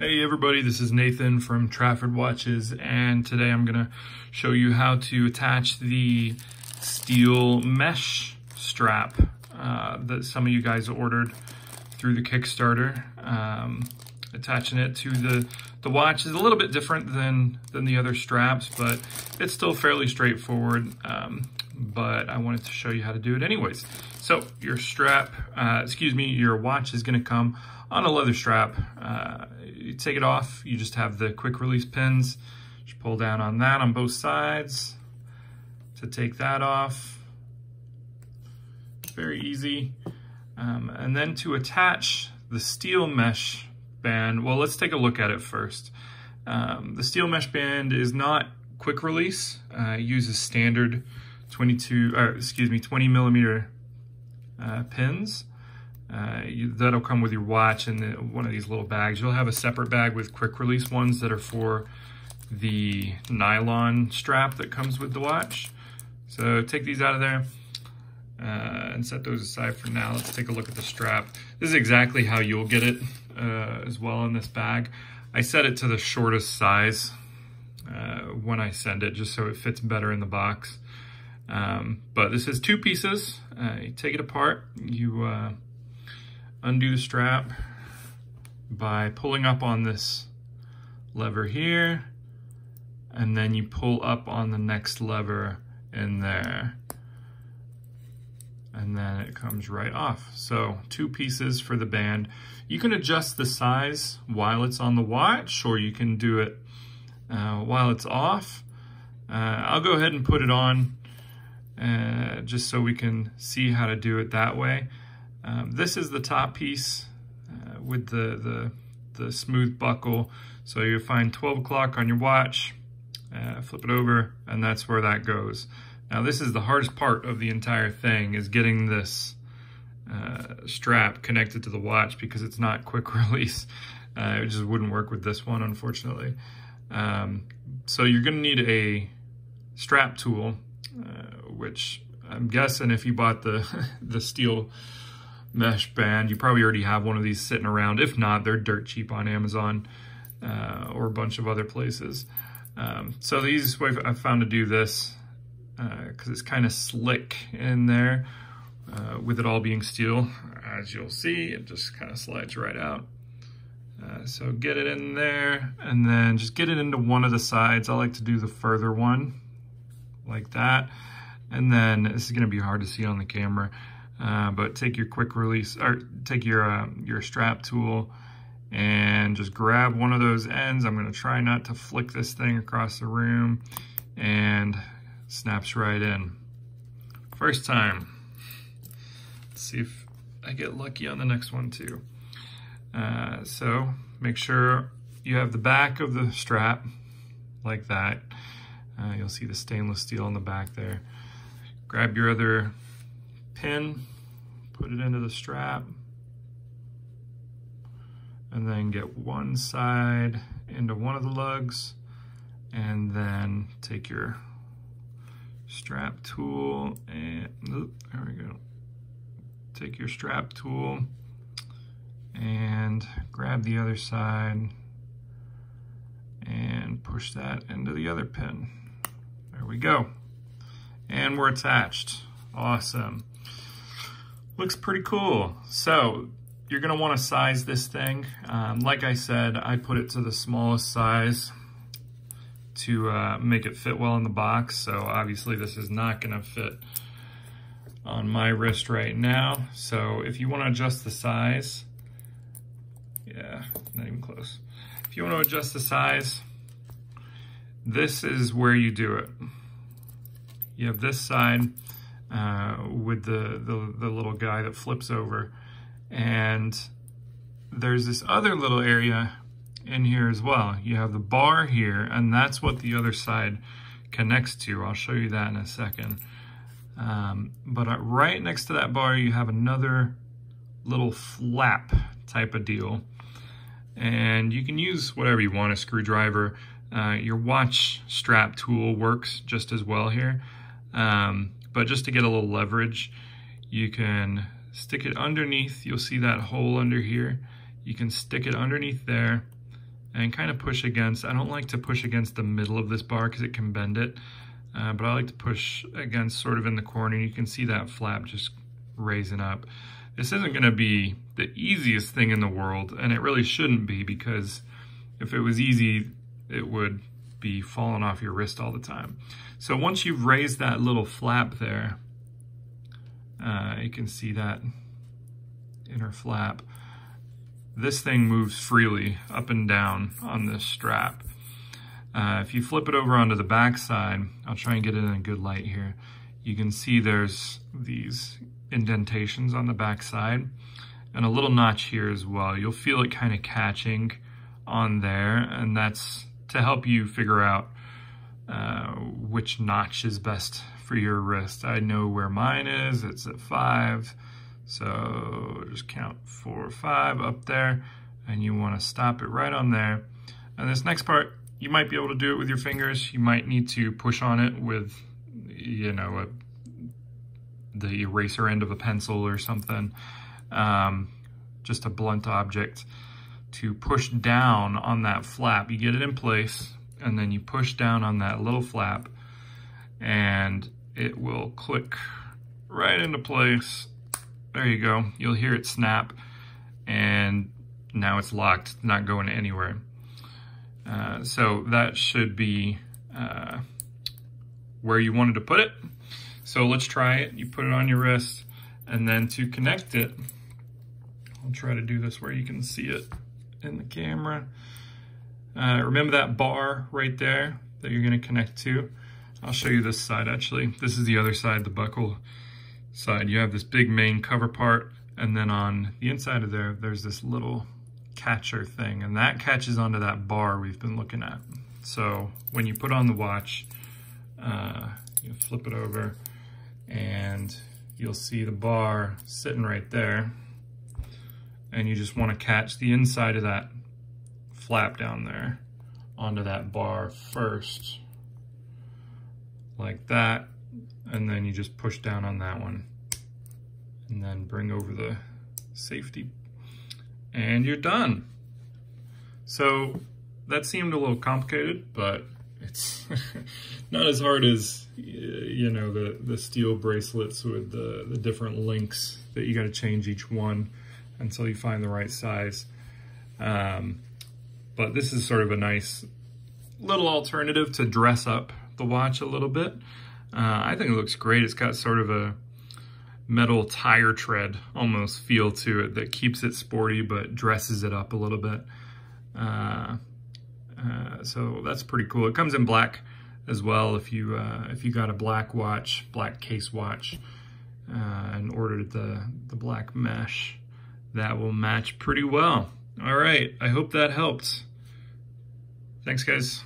Hey everybody, this is Nathan from Trafford Watches and today I'm going to show you how to attach the steel mesh strap uh, that some of you guys ordered through the Kickstarter. Um, attaching it to the, the watch is a little bit different than, than the other straps, but it's still fairly straightforward. Um, but I wanted to show you how to do it anyways. So your strap, uh, excuse me, your watch is gonna come on a leather strap. Uh, you take it off, you just have the quick release pins. Just pull down on that on both sides to take that off. Very easy. Um, and then to attach the steel mesh band, well, let's take a look at it first. Um, the steel mesh band is not quick release, uh, uses standard 22, or excuse me, 20 millimeter uh, pins. Uh, you, that'll come with your watch in the, one of these little bags. You'll have a separate bag with quick release ones that are for the nylon strap that comes with the watch. So take these out of there uh, and set those aside for now. Let's take a look at the strap. This is exactly how you'll get it uh, as well in this bag. I set it to the shortest size uh, when I send it just so it fits better in the box. Um, but this is two pieces. Uh, you take it apart, you uh, undo the strap by pulling up on this lever here, and then you pull up on the next lever in there. And then it comes right off. So two pieces for the band. You can adjust the size while it's on the watch, or you can do it uh, while it's off. Uh, I'll go ahead and put it on uh, just so we can see how to do it that way. Um, this is the top piece uh, with the, the, the, smooth buckle. So you find 12 o'clock on your watch, uh, flip it over, and that's where that goes. Now this is the hardest part of the entire thing, is getting this uh, strap connected to the watch because it's not quick release. Uh, it just wouldn't work with this one, unfortunately. Um, so you're gonna need a strap tool uh, which I'm guessing if you bought the, the steel mesh band, you probably already have one of these sitting around. If not, they're dirt cheap on Amazon uh, or a bunch of other places. Um, so the easiest way I've found to do this, because uh, it's kind of slick in there, uh, with it all being steel, as you'll see, it just kind of slides right out. Uh, so get it in there and then just get it into one of the sides. I like to do the further one like that. And then this is gonna be hard to see on the camera, uh, but take your quick release, or take your, uh, your strap tool and just grab one of those ends. I'm gonna try not to flick this thing across the room and snaps right in. First time. Let's see if I get lucky on the next one too. Uh, so make sure you have the back of the strap like that. Uh, you'll see the stainless steel on the back there. Grab your other pin, put it into the strap, and then get one side into one of the lugs, and then take your strap tool and, oop, there we go. Take your strap tool and grab the other side and push that into the other pin. There we go. And we're attached. Awesome. Looks pretty cool. So you're gonna wanna size this thing. Um, like I said, I put it to the smallest size to uh, make it fit well in the box. So obviously this is not gonna fit on my wrist right now. So if you wanna adjust the size, yeah, not even close. If you wanna adjust the size, this is where you do it. You have this side uh, with the, the, the little guy that flips over. And there's this other little area in here as well. You have the bar here, and that's what the other side connects to. I'll show you that in a second. Um, but uh, right next to that bar, you have another little flap type of deal. And you can use whatever you want, a screwdriver, uh, your watch strap tool works just as well here. Um, but just to get a little leverage, you can stick it underneath. You'll see that hole under here. You can stick it underneath there and kind of push against. I don't like to push against the middle of this bar because it can bend it, uh, but I like to push against sort of in the corner. You can see that flap just raising up. This isn't going to be the easiest thing in the world, and it really shouldn't be because if it was easy, it would be falling off your wrist all the time. So once you've raised that little flap there, uh, you can see that inner flap. This thing moves freely up and down on this strap. Uh, if you flip it over onto the back side, I'll try and get it in a good light here. You can see there's these indentations on the back side and a little notch here as well. You'll feel it kind of catching on there and that's to help you figure out uh, which notch is best for your wrist. I know where mine is, it's at five. So just count four or five up there and you wanna stop it right on there. And this next part, you might be able to do it with your fingers. You might need to push on it with, you know, a, the eraser end of a pencil or something. Um, just a blunt object to push down on that flap. You get it in place and then you push down on that little flap and it will click right into place. There you go. You'll hear it snap and now it's locked, not going anywhere. Uh, so that should be uh, where you wanted to put it. So let's try it. You put it on your wrist and then to connect it, I'll try to do this where you can see it in the camera. Uh, remember that bar right there that you're gonna connect to? I'll show you this side actually. This is the other side, the buckle side. You have this big main cover part and then on the inside of there, there's this little catcher thing and that catches onto that bar we've been looking at. So when you put on the watch, uh, you flip it over and you'll see the bar sitting right there and you just want to catch the inside of that flap down there onto that bar first like that and then you just push down on that one and then bring over the safety and you're done. So that seemed a little complicated but it's not as hard as you know the the steel bracelets with the the different links that you got to change each one until you find the right size. Um, but this is sort of a nice little alternative to dress up the watch a little bit. Uh, I think it looks great. It's got sort of a metal tire tread almost feel to it that keeps it sporty but dresses it up a little bit. Uh, uh, so that's pretty cool. It comes in black as well if you uh, if you got a black watch, black case watch, uh, and ordered the, the black mesh that will match pretty well. All right, I hope that helped. Thanks, guys.